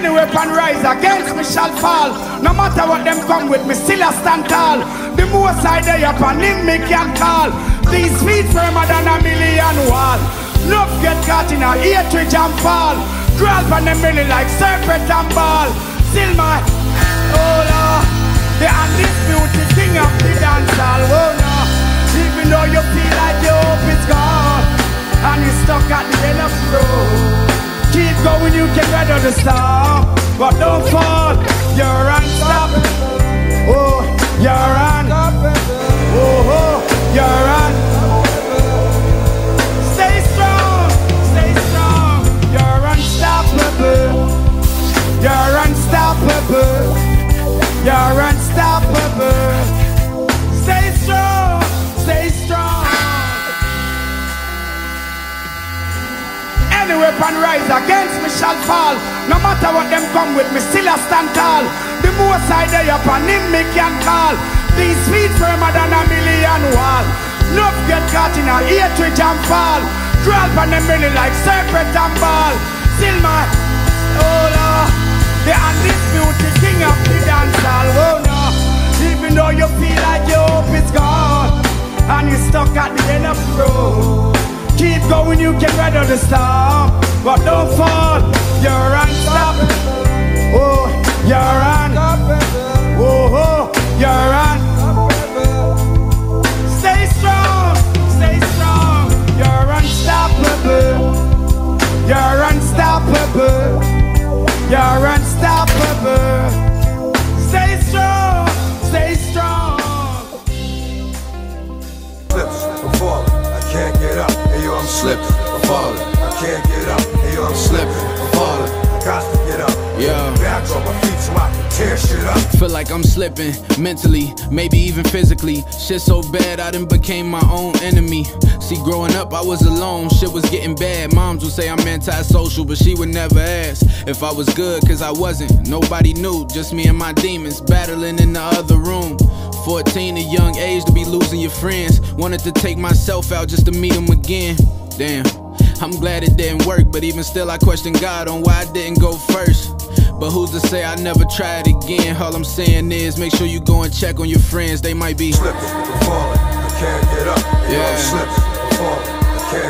Any weapon rise against me shall fall. No matter what them come with me, still I stand tall. The more side they upon him, me can call. These feet firmer than a million wall. Love get caught in a hatred and fall. Crawl on them belly like serpent and ball. Still my, oh you can the storm, but don't fall. You're Any weapon rise against me shall fall. No matter what them come with me, still I stand tall. The more side they upon him, me can call. These feet firmer than a million wall. Love get caught in a hatred and fall. Crawl on them belly like serpent and ball. Still my, oh Lord, the undisputed king of the dance hall. Oh no, even though you feel like your hope is gone, and you're stuck at the end of the road. Keep going, you can weather the storm, but don't fall. You're unstoppable. Oh, you're on. Oh, oh, you're on. Stay strong, stay strong. You're unstoppable. You're unstoppable. You're unstoppable. I'm slipping, I'm falling, I can't get up. Hey yo, I'm slipping, I'm falling, I got to get up. Yeah. Back on my feet so I can tear shit up. Feel like I'm slipping mentally, maybe even physically. Shit so bad I done became my own enemy. See, growing up I was alone, shit was getting bad. Moms would say I'm antisocial, but she would never ask if I was good, cause I wasn't. Nobody knew, just me and my demons battling in the other room. 14, a young age to be losing your friends. Wanted to take myself out just to meet them again. Damn. I'm glad it didn't work, but even still, I question God on why I didn't go first. But who's to say I never try it again? All I'm saying is, make sure you go and check on your friends, they might be. Slipping, falling, can't get up. Yeah. Slipping,